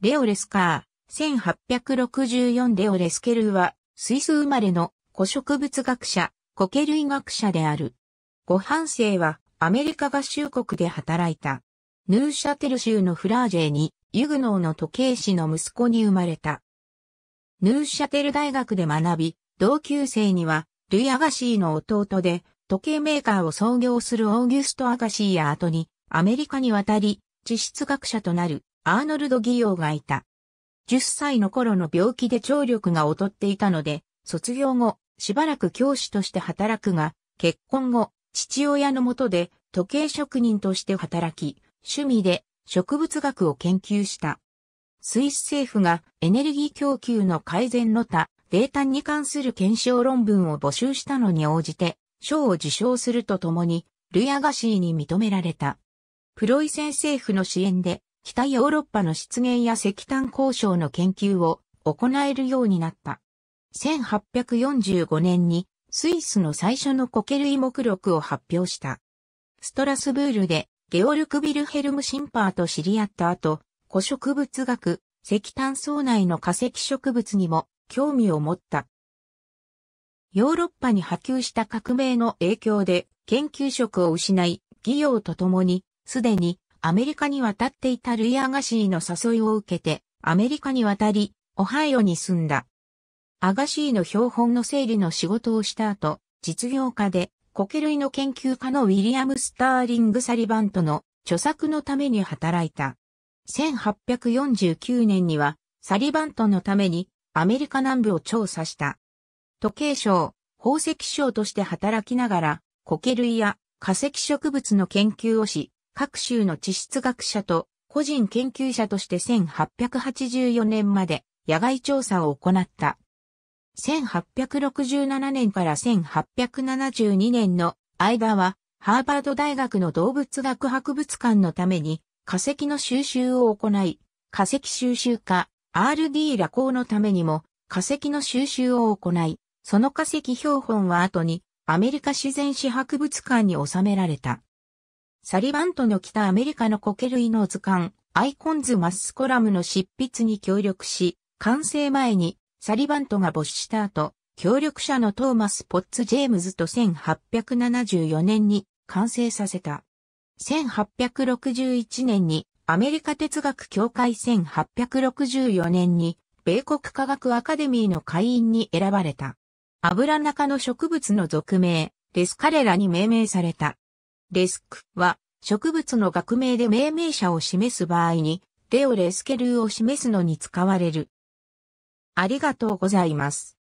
レオレスカー、1864レオレスケルーは、スイス生まれの古植物学者、苔類学者である。ご半生はアメリカ合衆国で働いた。ヌーシャテル州のフラージェに、ユグノーの時計師の息子に生まれた。ヌーシャテル大学で学び、同級生には、ルイ・アガシーの弟で、時計メーカーを創業するオーギュスト・アガシーや後に、アメリカに渡り、地質学者となるアーノルド・ギヨーがいた。10歳の頃の病気で聴力が劣っていたので、卒業後、しばらく教師として働くが、結婚後、父親のもとで時計職人として働き、趣味で植物学を研究した。スイス政府がエネルギー供給の改善の他、データに関する検証論文を募集したのに応じて、賞を受賞するとともに、ルヤガシーに認められた。プロイセン政府の支援で、北ヨーロッパの湿原や石炭交渉の研究を行えるようになった。1845年にスイスの最初の苔類目録を発表した。ストラスブールでゲオルク・ビルヘルム・シンパーと知り合った後、古植物学、石炭層内の化石植物にも興味を持った。ヨーロッパに波及した革命の影響で研究職を失い、技用とともに、すでにアメリカに渡っていたルイ・アガシーの誘いを受けて、アメリカに渡り、オハイオに住んだ。アガシーの標本の整理の仕事をした後、実業家で、苔類の研究家のウィリアム・スターリング・サリバントの著作のために働いた。1849年には、サリバントのためにアメリカ南部を調査した。時計商、宝石商として働きながら、苔類や化石植物の研究をし、各州の地質学者と個人研究者として1884年まで野外調査を行った。1867年から1872年の間は、ハーバード大学の動物学博物館のために化石の収集を行い、化石収集家 R.D. ラコーのためにも化石の収集を行い、その化石標本は後にアメリカ自然史博物館に収められた。サリバントの北アメリカの苔類の図鑑、アイコンズマスコラムの執筆に協力し、完成前にサリバントが没した後、協力者のトーマス・ポッツ・ジェームズと1874年に完成させた。1861年にアメリカ哲学協会1864年に米国科学アカデミーの会員に選ばれた。油中の植物の俗名、レスカレラに命名された。レスクは植物の学名で命名者を示す場合に、レオレスケルーを示すのに使われる。ありがとうございます。